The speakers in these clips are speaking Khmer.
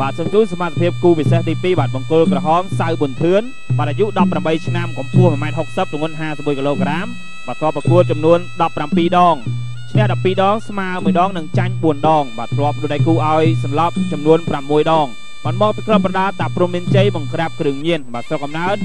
បាទសូមជូនសមត្ថភាពគូពិសេសទី2បាទបង្គោលក្រហមសៅប៊ុនធឿនបាទអាយុ18ឆ្នាំកម្ពស់ 1m60 ទម្ងន់51គីឡូក្រាមបាទធ្លាប់ប្រកួតចំនួន17ដងឈ្នះ12ដងស្មើ1ដងនិងចាញ់4ដងបាទធ្លាប់ដូចដៃគូឲ្យសន្លប់ចំនួន6ដង បានមកពីក្លឹបបណ្ដាតាព្រំមានជ័យបង្ក្រាបគ្រឿងញៀនបាទស្រុកកំណើត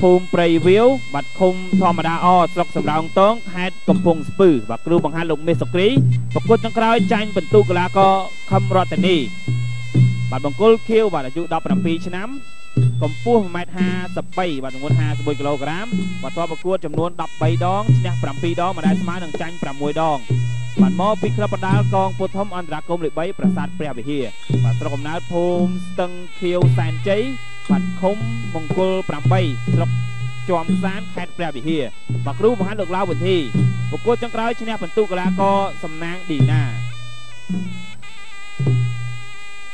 ភូមិព្រៃវាវបាទឃុំធម្មតាអស្រុកសំរោងតងខេត្តកំពង់ស្ពឺបាទគ្រូបង្ហាត់លោកមេសុគ្រីប្រកួតចុងក្រោយចាញ់បន្ទុកកីឡាករខឹមរតនីបាទបង្គោលខៀវបាទអាយុ17ឆ្នាំ កម្ពស់ 1m53 បាទទម្ងន់51គីឡូក្រាមបាទធ្លាប់ប្រកួតចំនួន13ដងឈ្នះ7ដងមិនដែលស្មើនឹងចាញ់6ដងបានមកពីក្លឹបបណ្ដាលកងពុធំអន្តរគមលេខ3ប្រាសាទព្រះវិហារបាទស្រុកកំណើតភូមិស្ទឹងខៀវសែនជ័យបាទឃុំមង្គល8ស្រុកជាំសានខេត្តព្រះវិហារបាទគ្រូបង្ហាត់លោកឡាវវិធីប្រកួតចុងក្រោយឈ្នះបន្ទុកកីឡាករសំណាងឌីណា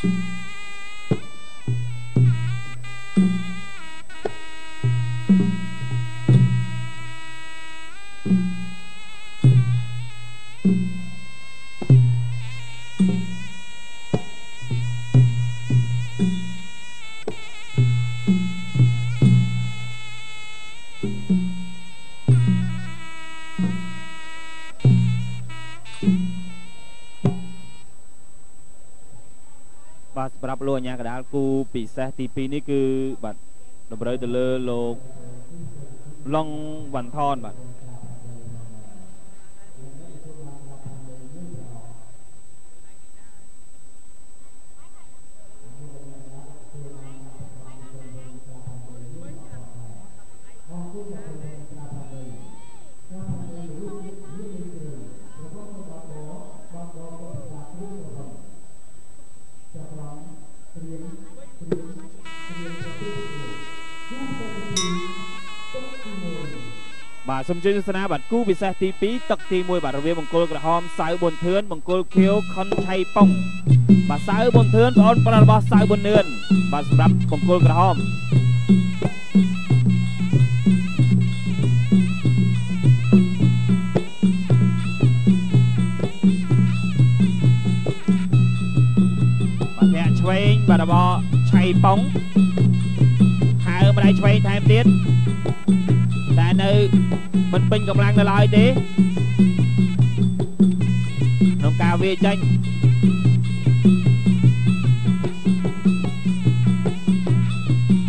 thank you គូពិសេសទី2នេះគឺបាទតម្រូវទៅលើលោកឡុងវ៉ាន់ថនបាទ បាទសូមជឿទស្សនាបាទគូពិសេសទី2ទឹកទី1បាទរវាងបង្គោលក្រហមសៅប៊ុនធឿនបង្គោលខៀវខុនឆៃប៉ុងបាទសៅប៊ុនធឿនបងប្អូនប្រុសរបស់សៅប៊ុននឿនបាទសម្រាប់បង្គោលក្រហមបាទធាក់ឆ្វេងបាទរបស់ឆៃប៉ុងហើម្ដាយឆ្វេងថែមទៀតតែនៅ មិនពេញកម្លាំងនៅឡើយទេក្នុងការវាចាញ់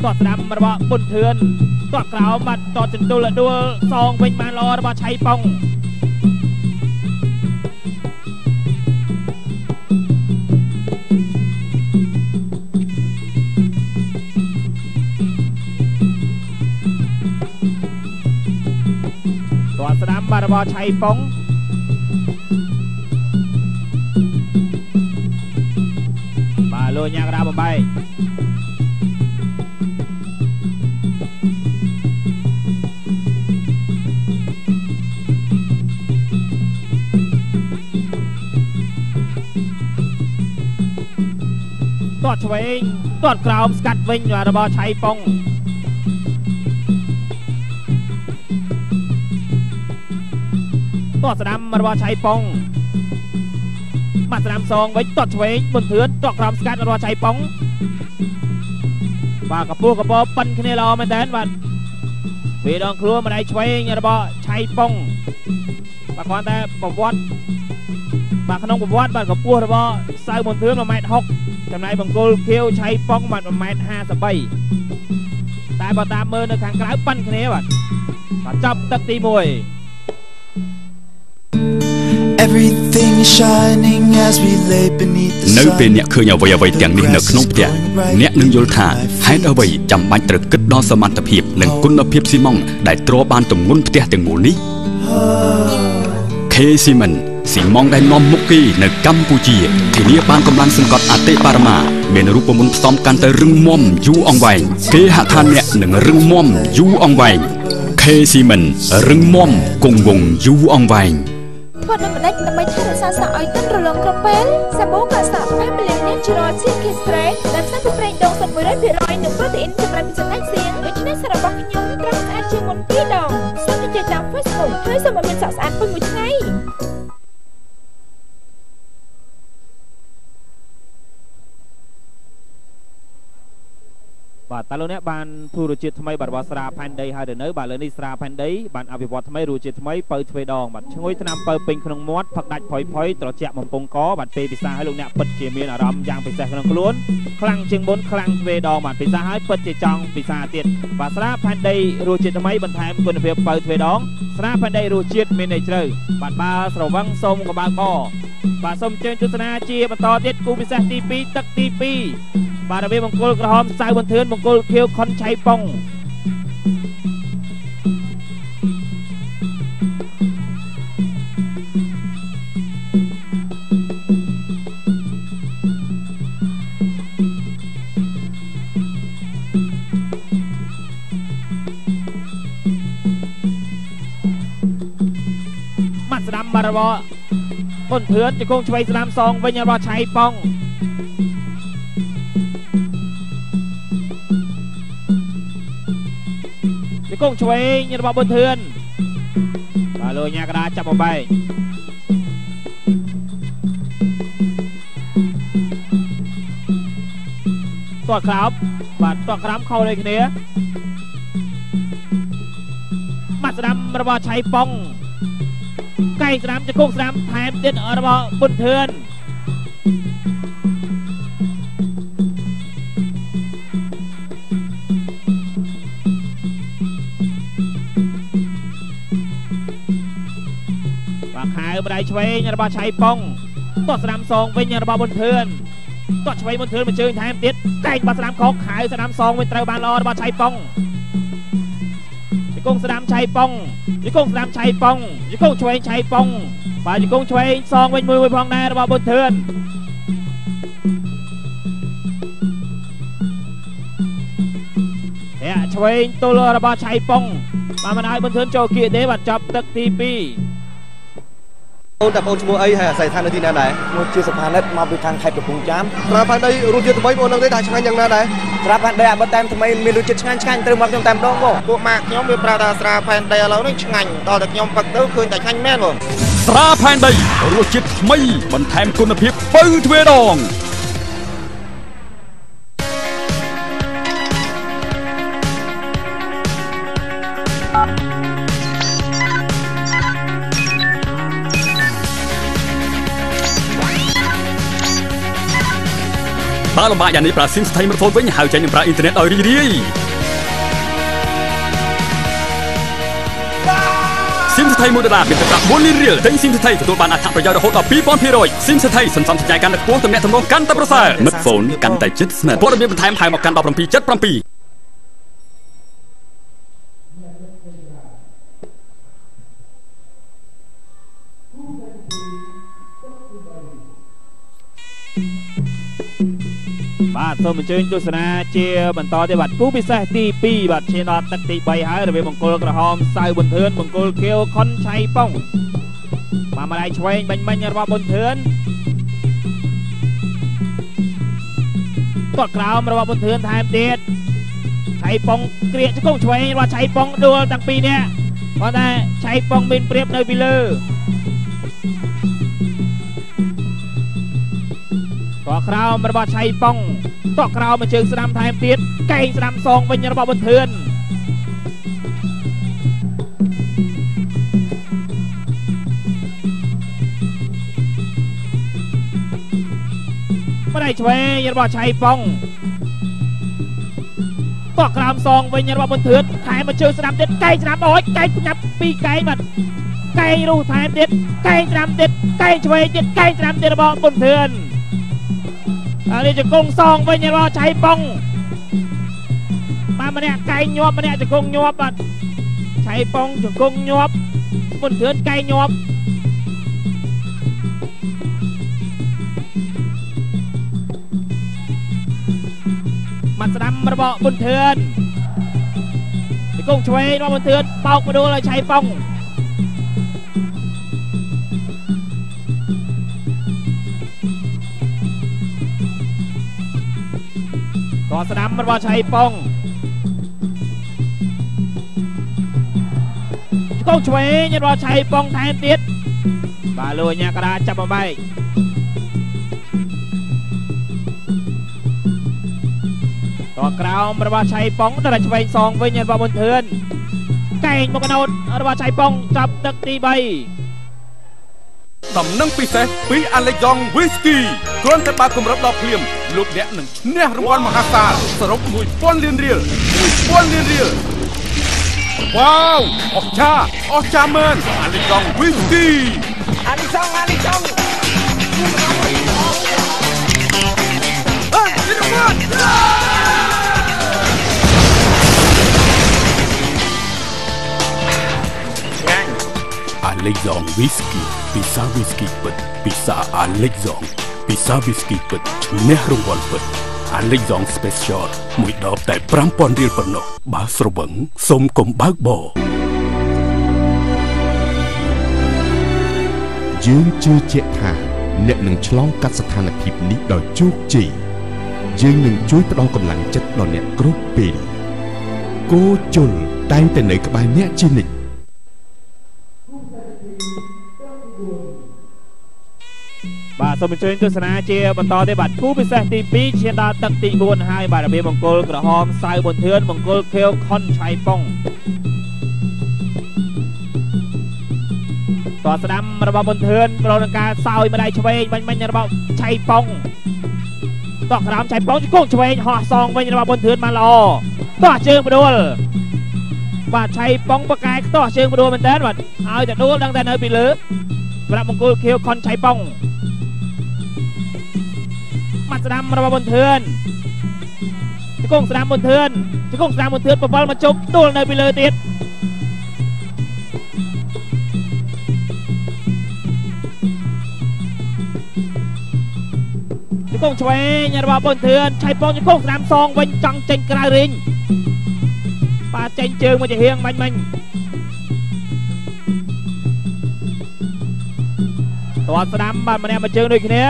តោះស្ដាំរបស់បុនធឿនតោះក្រោមបាត់តោះចន្ទុលដួលសងវិញបានល្អរបស់ឆៃប៉ុង បាទរបស់ឆៃប៉ុងបាទលោកញ៉ាកដាបំបែកទាត់ឆ្វេងទាត់ក្រោមស្កាត់វិញរបស់ឆៃប៉ុង ទាត់ស្ដាំរបស់ឆៃប៉ុងបាត់ស្ដាំសងវិញទាត់ឆ្វេងបុនធឿនទាត់ក្រោមស្កាត់របស់ឆៃប៉ុងបាទកពស់កពប៉ិនគ្នាល្អមែនតើបាទវាដងខ្លួនម្ដាយឆ្វេងរបស់ឆៃប៉ុងបាទគ្រាន់តែប្រវត្តិបាទក្នុងប្រវត្តិបាទកពស់របស់សៅមុនធឿន1ម៉ែត្រ60ចំណែកបង្គោលខៀវឆៃប៉ុងបាទ1ម៉ែត្រ53តែបើតាមមើលនៅខាងក្រៅប៉ិនគ្នាបាទបាទចាប់ទឹកទី1 Everything is shining as we lay beneath the sun នៅពេលអ្នកឃើញអ្វីអ្វីទាំងនេះនៅក្នុងផ្ទះអ្នកនឹងយល់ថាហេតុអ្វីចាំបាច់ត្រូវគិតដល់សមត្ថភាពនិងគុណភាពស៊ីម៉ង់ដែលទ្រាំបានទម្ងន់ផ្ទះទាំងមូលនេះ K Cement ស៊ីម៉ង់ដែលនាំមុខគេនៅកម្ពុជាធានាបានកម្លាំងសង្កត់អតិបរមាមានរូបមន្តផ្សំកាន់តែរឹងមាំយូរអង្វែងគេហដ្ឋានអ្នកនឹងរឹងមាំយូរអង្វែង K Cement រឹងមាំគង់វង្សយូរអង្វែង ធ្វើដូចម្ដេចដើម្បីថែរក្សាសក់ឲ្យទន់រលោងគ្រប់ពេលសាប៊ូកាសា Family Natural Silky Straight ដែលផ្សំពីប្រេងដូងសុទ្ធ100% បាទតើលោកអ្នកបានធ្វើរសជាតិថ្មីបាទរបស់ស្រាផែនដីហើយឬនៅបាទលើនេះស្រាផែនដីបានអភិវឌ្ឍថ្មីរសជាតិថ្មីបើទ្វេដងបាទឈ្ងុយថ្នាំបើពេញក្នុងមាត់ផឹកដាច់ផុយផុយត្រជាក់បំពង់កបាទពេលពិសាឲ្យលោកអ្នកពិតជាមានអារម្មណ៍យ៉ាងពិសេសក្នុងខ្លួនខ្លាំងជាងមុនខ្លាំងទ្វេដងបាទពិសាឲ្យពិតជាចង់ពិសាទៀតបាទស្រាផែនដីរសជាតិថ្មីបន្ថែមគុណភាពបើទ្វេដងស្រាផែនដីរសជាតិមានន័យជ្រៅបាទបើស្រវឹងសូមកបើកកបាទសូមអញ្ជើញទស្សនាជាបន្តទៀតគូពិសេសទី2ទឹកទី2 បាទរបៀបមង្គលក្រហមសៅបន្ទឿនមង្គលខៀវខុនឆៃប៉ុងម៉ាត់ស្ដាំបាត់របស់ពុនធឿនជង្គង់ឆ្វេងស្ដាំសងវិញរបស់ឆៃប៉ុង ជង្គង់ឆ្វេងរបស់ពុនធឿនបាទលោកញ៉ាកដាចាប់បំបែកតោះក្រោបបាទតោះក្រោមខោដូចគ្នាម៉ាត់ស្ដាំរបស់ឆៃប៉ុងកែងស្ដាំចង្គង់ស្ដាំថែមទៀតរបស់បុនធឿន ឆ្វេងរបស់ឆៃប៉ុងតោះស្ដាំសងវិញរបស់បុនធឿនតោះឆ្វេងបុនធឿនមួយជើងថែមទៀតកែងបាទស្ដាំខុសខៅស្ដាំសងវិញត្រូវបានល្អរបស់ឆៃប៉ុងជង្គង់ស្ដាំឆៃប៉ុងជង្គង់ស្ដាំឆៃប៉ុងជង្គង់ឆ្វេងឆៃប៉ុងបាទជង្គង់ឆ្វេងសងវិញមួយមួយផងដែររបស់បុត្រធឿនហែឆ្វេងទល់របស់ឆៃប៉ុងបាទមិនឲ្យបុត្រធឿនចូលគៀកទេបាទចាប់ទឹកទី2 អូនតាបងឈ្មោះអីហើយអាស្រ័យឋាននៅទីណាដែរមួយជាសភានិតមកពីខាងខេត្តកំពង់ចាមត្រាផានដីរសជាតិថ្មីបងនឹងទេថាឆ្ងាញ់យ៉ាងណាដែរស្រាប់ផានដីអាបិតតែមថ្មីមានរសជាតិឆ្ងាញ់ឆ្ងាញ់ត្រូវមកខ្ញុំតែម្ដងបងពួកម៉ាក់ខ្ញុំវាប្រាប់ថាស្រាផែនដីឥឡូវនេះឆ្ងាញ់ដល់តែខ្ញុំផឹកទៅឃើញតែឆ្ងាញ់មែនបងស្រាផែនដីរសជាតិថ្មីបន្ថែមគុណភាពបើទ្វេដង បើលំបាកយ៉ាងនេះប្រើ SIM ស្ថិរមើលហ្វូនវិញហើយចេញនឹងប្រើអ៊ីនធឺណិតឲ្យរីករាយ SIM ស្ថិរ1ដុល្លារមានទឹកប្រាក់4លានរៀលទិញ SIM ស្ថិរទទួលបានអត្ថប្រយោជន៍រហូតដល់2000% SIM ស្ថិរសន្សំសំចៃកាន់តែខ្ពស់ទំនាក់ទំនងកាន់តែប្រសើរមិត្តហ្វូនកាន់តែជិតស្និទ្ធព័ត៌មានបន្ថែមហៅមកកាន់1777 បាទសូមអញ្ជើញទស្សនាជាបន្តទៀតបាទគូពិសេសទី2បាទឈានដល់ទឹកទី3ហើយរបៀបមង្គលក្រហមសៅប៊ុនធឿនមង្គលខៀវខុនឆៃប៉ុងបាទម្ដាយឆ្វេងបាញ់មិញរបស់ប៊ុនធឿនទាត់ក្រោមរបស់ប៊ុនធឿនថែមទៀតឆៃប៉ុងក្រៀកជង្គង់ឆ្វេងរបស់ឆៃប៉ុងដួលទាំងពីរនាក់ប៉ុន្តែឆៃប៉ុងមានព្រៀបនៅពីលើតោះក្រោមរបស់ឆៃប៉ុង តោះក្រោមមួយជើងស្ដាំថែមទៀតកែងស្ដាំសងវិញរបស់បន្ទឿនម្ដាយឆ្វេងរបស់ឆៃប៉ុងតោះក្រោមសងវិញរបស់បន្ទឿនថែមមួយជើងស្ដាំទៀតកែងស្ដាំអូយកែងញ៉ាប់ពីរកែងបាត់កែងរុះថែមទៀតកែងស្ដាំទៀតកែងឆ្វេងទៀតកែងស្ដាំទៀតរបស់បន្ទឿនអា នេះជង្គង់សងវិញរបស់ឆៃប៉ុងបាទម្នាក់កែងញាប់ម្នាក់ជង្គង់ញាប់បាទឆៃប៉ុងជង្គង់ញាប់មុនធឿនកែងញាប់មកស្ដាំរបស់មុនធឿនជង្គង់ឆ្វេងរបស់មុនធឿនបោកមកដួលឲ្យឆៃប៉ុង ក៏ស្ដាំរបស់ឆៃប៉ុងកោឆ្វេងរបស់ឆៃប៉ុងថែមទៀតបាទលោកអាញាកដាចាប់បំបែកតក្រោមរបស់ឆៃប៉ុងទៅរកឆ្វេងសងវិញរបស់មុនធឿនកែងមកកណូតរបស់ឆៃប៉ុងចាប់ទឹកទី3 ដំណឹងពិសេសពី Alexon Whisky គ្រាន់តែបើកម្រិតដល់ភ្លាមលោកអ្នកនឹងឈ្នះរង្វាន់មហាសាលសរុប1000លានរៀល1000លានរៀលវ៉ាវអស្ចារ្យអស្ចារ្យមែន Alexon Whisky អាលីសងអាលីសងអើយរង្វា Alexon Whisky ពិសា Whisky ពិតពិសា Alexon ពិសា Whisky ពិតឈ្នះរង្វាន់ពិត Alexon Special មួយដបតែ5000រៀលប៉ុណ្ណោះបើស្រវឹងសូមកុំបើកបរយើងជឿជាក់ថាអ្នកនឹងឆ្លងកាត់ស្ថានភាពនេះដោយជោគជ័យយើងនឹងជួយផ្ដល់កម្លាំងចិត្តដល់អ្នកគ្រប់ពេលគោជុលតែងតែនៅក្បែរអ្នកជានិច្ច បាទសូមអញ្ជើញទស្សនាជាបន្តទៀតបាទគូពិសេសទី2ឈានដល់ទឹកទី4ហើយបាទរបៀបមង្គលក្រហមសៅប៊ុនធឿនមង្គលខៀវខុនឆៃប៉ុងតស្ដាំរបស់ប៊ុនធឿនប្រងនឹងការសោយម្ដាយឆ្វេងបាញ់មិញរបស់ឆៃប៉ុងតក្រោមឆៃប៉ុងជង្គង់ឆ្វេងហោះសងវិញរបស់ប៊ុនធឿនបានល្អតោះជើងបដួលបាទឆៃប៉ុងបកែខ្ទាស់ជើងបដួលមែនតើបាទឲ្យតែដួលដឹងតែនៅពីលើសម្រាប់មង្គលខៀវខុនឆៃប៉ុង មាត់ស្ដាំរបស់ប៊ុនធឿនជង្គង់ស្ដាំប៊ុនធឿនជង្គង់ស្ដាំប៊ុនធឿនបវលមកជុំទួលនៅពីលើទៀតជង្គង់ឆ្វេងរបស់ប៊ុនធឿនឆៃប៉ងជង្គង់ស្ដាំសងវិញចង់ចេញក្រៅរីងបាទចេញជើងមកជាហៀងមាញ់មិញតើស្ដាំបាទម្នាក់មួយជើងដូចគ្នា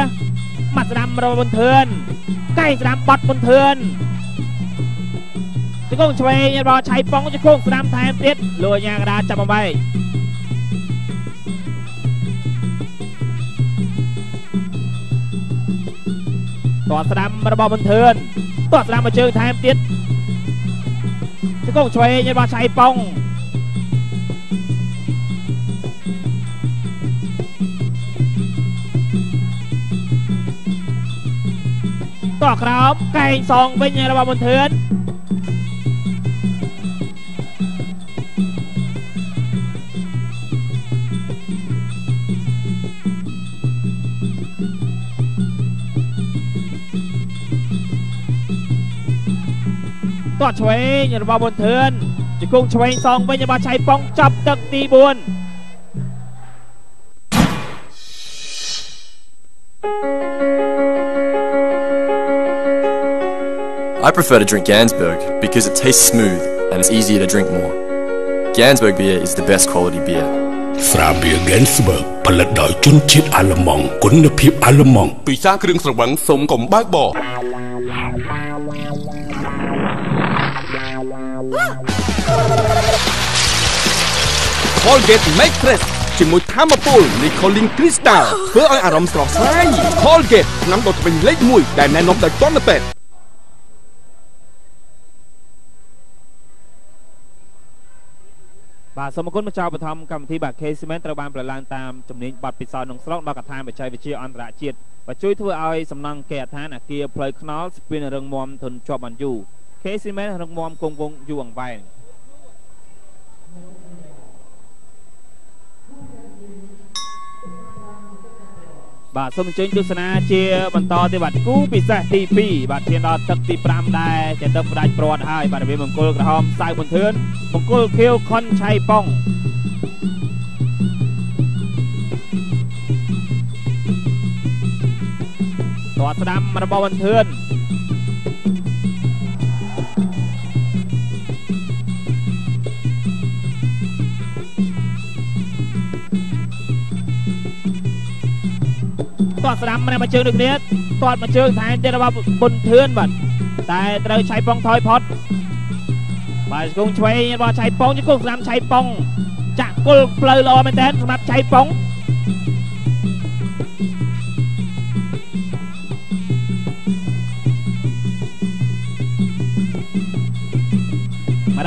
មាត់ស្ដាំរបស់បុនធឿនកែងស្ដាំបាត់បុនធឿនជង្គង់ឆ្វេងរបស់ឆៃប៉ុងជង្គង់ស្ដាំថែមទៀតលួញយ៉ាងកដាចាប់បំបែកតោះស្ដាំរបស់បុនធឿនតោះស្ដាំមកជើងថែមទៀតជង្គង់ឆ្វេងរបស់ឆៃប៉ុង តោះក្រោមកែងសងវិញរបស់បុនធឿនតោះឆ្វេងរបស់បុនធឿនជង្គង់ឆ្វេងសងវិញរបស់ឆៃប៉ុងចាប់ទឹកទី4 I prefer to drink Gansberg because it tastes smooth and it's easier to drink more. Gansberg beer is the best quality beer. ស្រាបៀរ Gensberg ផលិតដោយជនជាតិអាល្លឺម៉ង់គុណភាពអាល្លឺម៉ង់ពិសាគ្រឿងស្រវឹងសូមកុំបើកបរ Colgate Make Fresh ជាមួយធម្មពល Nicotin Crystal ធ្វើឲ្យអារម្មណ៍ស្រស់ស្រាយ Colgate ថ្នាំដុសធ្មេញលេខ1ដែលណែនាំដោយទណ្ឌពេទ្យ បាទសូមអរគុណមកចៅបឋមកម្មវិធីបាទ K Cement ត្រូវបានប្រឡើងតាមជំនាញបទពិសោធន៍ក្នុងស្រុកដល់កថាបច្ចេកវិទ្យាអន្តរជាតិបាទជួយធ្វើឲ្យសំណង់គេអដ្ឋានអាគារផ្លូវថ្នល់ស្ពានរឹងមាំធន់ជាប់បានយូរ K Cement រឹងមាំគង់វង្សយូរអង្វែង បាទសូមអញ្ជើញទស្សនាជាបន្តទៀតបាទគូពិសេសទី2បាទធានដល់ទឹកទី5ដែរចេះទឹកផ្ដាច់ព្រាត់ហើយបាទរបៀបមង្គលក្រហមសៅប៊ុនធឿនមង្គលខៀវខុនឆៃប៉ុងតោះស្ដាំរបស់ប៊ុនធឿន ទាត់ស្ដាំម្នាក់មួយជើងដូចគ្នាទាត់មួយជើងថែមទៀតរបស់បុនធឿនបាទតែត្រូវឆៃប៉ុងថយផុតបាទជង្គង់ឆ្វេងរបស់ឆៃប៉ុងជង្គង់ស្ដាំឆៃប៉ុងចាក់គល់ផ្លូវល្អមែនតើសម្រាប់ឆៃប៉ុង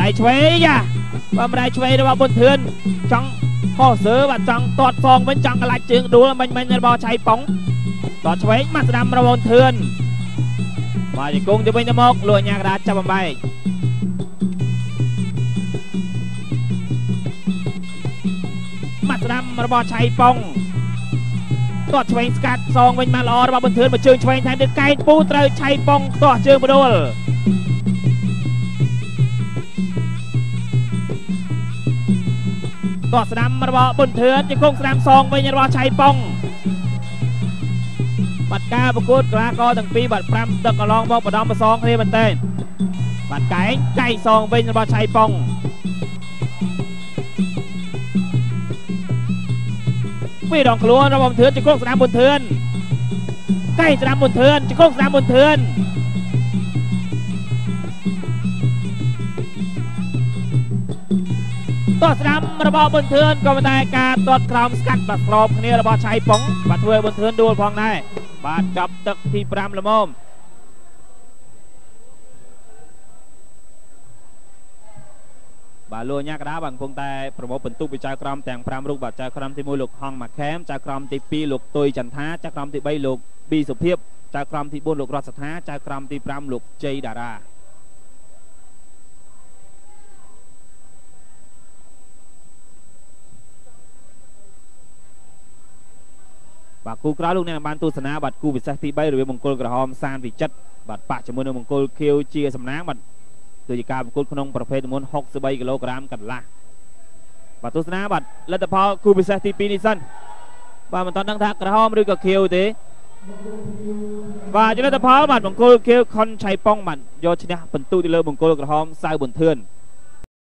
ដៃឆ្វេងយ៉ាបាទម្ដាយឆ្វេងរបស់ប៊ុនធឿនចង់ខុសសើបាទចង់ទាត់សងវិញចង់កលាច់ជើងដួលមិញមិញរបស់ឆៃប៉ុងទា ត់ឆ្វេងមកស្ដាំរបស់ប៊ុនធឿនបាទជង្គង់ទៅវិញទៅមកលួចញ៉ាកដាចាប់បំបែកមកស្ដាំរបស់ឆៃប៉ុងទាត់ឆ្វេងស្កាត់សងវិញមកល្អរបស់ប៊ុនធឿនមកជើងឆ្វេងថែមទៀតកែងពូត្រូវឆៃប៉ុងទាស់ជើងបដួលទាស់ស្ដាំរបស់ប៊ុនធឿនជង្គង់ស្ដាំសងវិញរបស់ឆៃប៉ុង បាត់ការប្រកួតកីឡាករទាំងពីរបាត់5ទឹកកន្លងមកបដំប្រសងគ្នាមែនតើបាត់កែងកែងសងវិញរបស់ឆៃប៉ុងពីដងខ្លួនរបស់ប៊ុនធឿនជង្គង់ស្ដាំប៊ុនធឿនកែងស្ដាំប៊ុនធឿនជង្គង់ស្ដាំប៊ុនធឿនតោះស្ដាំរបស់ប៊ុនធឿនក៏ប៉ុន្តែការទាត់ក្រោមស្កាត់បាត់ក្របគ្នារបស់ឆៃប៉ុងបាទធ្វើឲ្យប៊ុនធឿនដួលផងដែរ បាទចាប់ទឹកទី5ល្មមបាទលោកញ៉ាកដាបាទកំពុងតែប្រមូលបន្ទុកពីចៅក្រមទាំង5រូបបាទចៅក្រមទី1លោកហងម៉ាខេមចៅក្រមទី2លោកទុយចន្ទថាចៅក្រមទី3លោកប៊ីសុភិបចៅក្រមទី4លោករតសថាចៅក្រមទី5លោកជ័យតារា បាទគូក្រោយលោកអ្នកបានទស្សនាបាទគូពិសេសទី3រវាងមង្គលក្រហមសានវិចិត្របាទប៉ះជាមួយនឹងមង្គលខៀវជាសំណាងបាទគឺជាការប្រកួតក្នុងប្រភេទទម្ងន់63គីឡូក្រាមកន្លះបាទទស្សនាបាទលទ្ធផលគូពិសេសទី2នេះសិនបាទមិនទាន់ដឹងថាក្រហមឬក៏ខៀវទេបាទលទ្ធផលបាទមង្គលខៀវខុនឆៃប៉ុងបាទយកឈ្នះបន្ទុទៅលើមង្គលក្រហមសៅប៊ុនធឿន